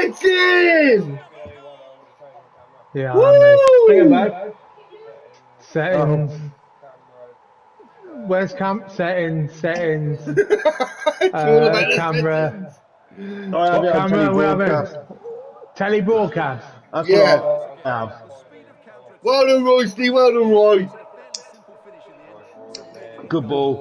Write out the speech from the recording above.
Get in! Yeah, Woo! I know. Bring it back. Settings. Um, Where's cam? Settings, settings. Uh, camera. settings. Oh, I yeah, Camera, we have it. Tele broadcast. That's Yeah. what I have. Well done, Roy, Steve. Well done, Roy. Good ball.